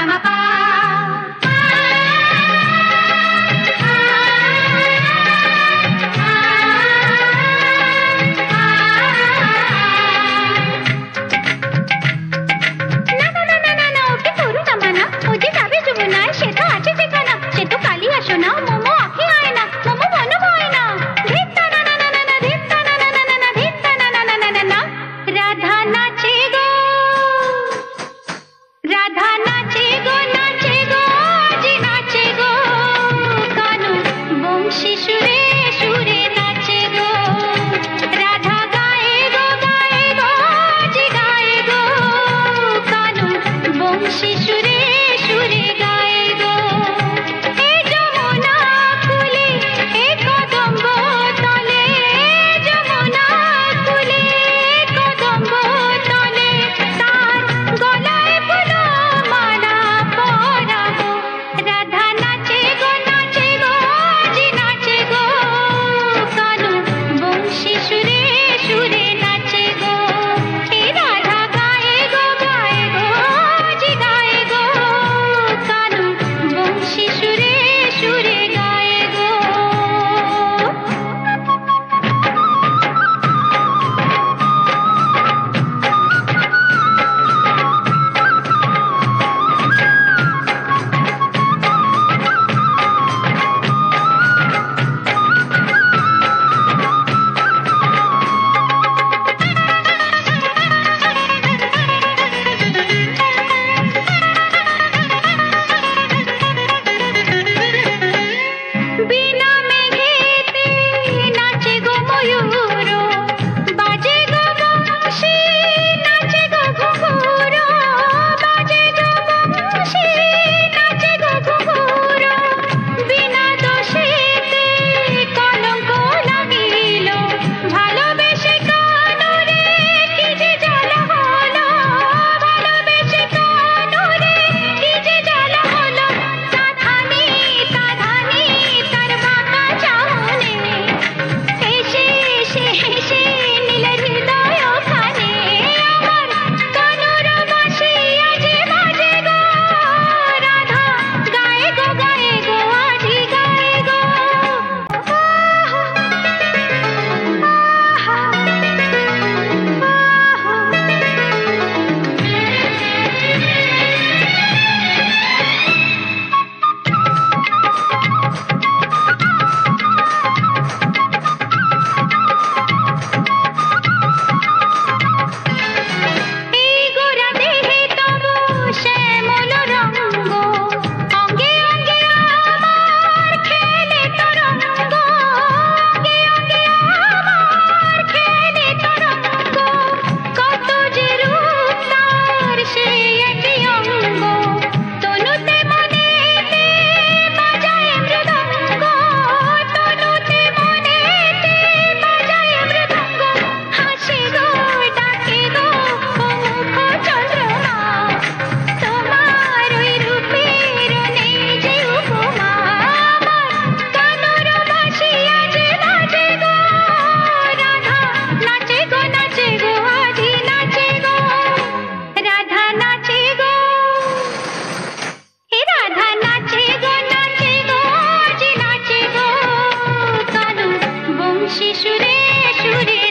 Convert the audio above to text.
Panama. शिशुरे शुरे।